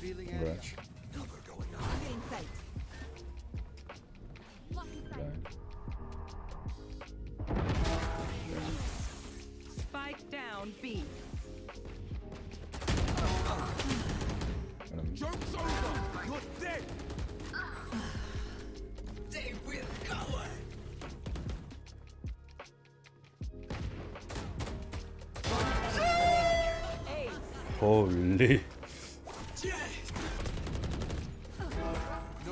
Revealing area. Rush. In sight. Spike down B. Um, Joke's over! You're dead! They will cover. holy.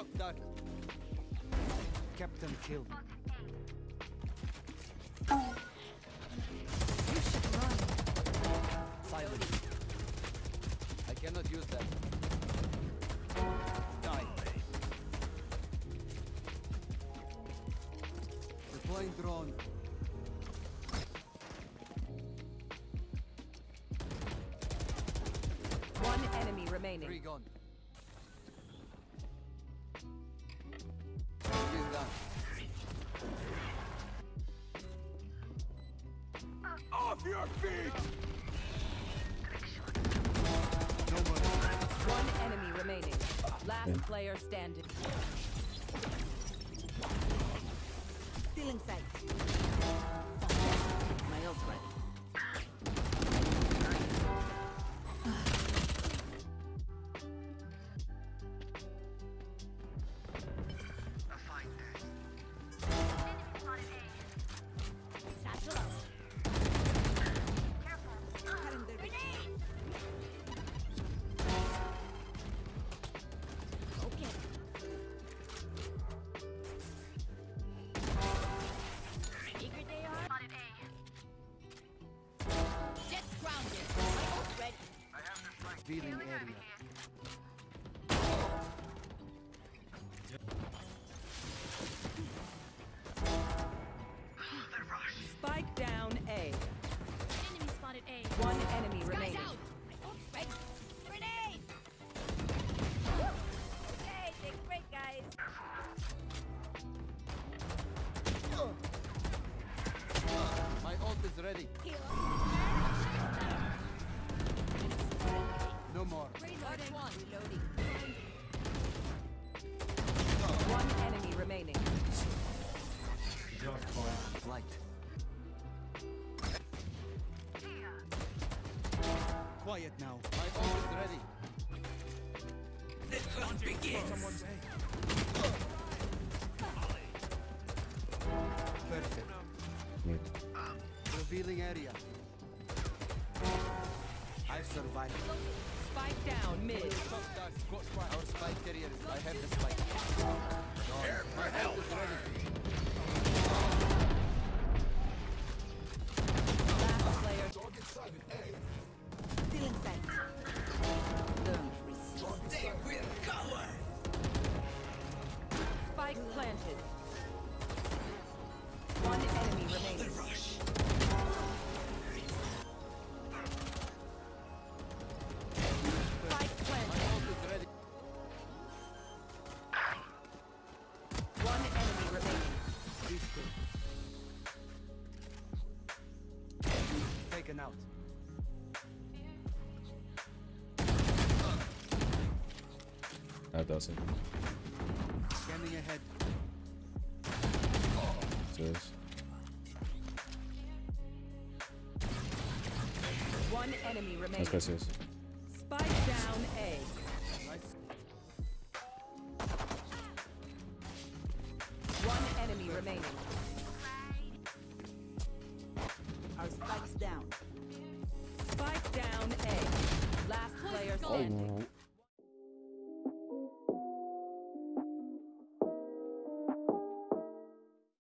Shock dart. Captain killed. Silence. I cannot use that. Die. Deploying drone. One enemy Three gone. Your feet! One enemy remaining. Last player standing. Still in sight. One enemy Guys remaining. out. My ult's ready. Grenade. Okay, take a break, guys. My ult is ready. Heal. No more. Reloading. Reloading. Quiet now. My ult is ready. The hunt begins. Perfect. Mid. Revealing area. I've survived. Spike down mid. Our spike carrier is. I have the spike. Prepare for help. Taken out. That doesn't. Scanning ahead. Says. One enemy That's remaining. what says. Spike down A. Nice. One enemy remaining. い。もの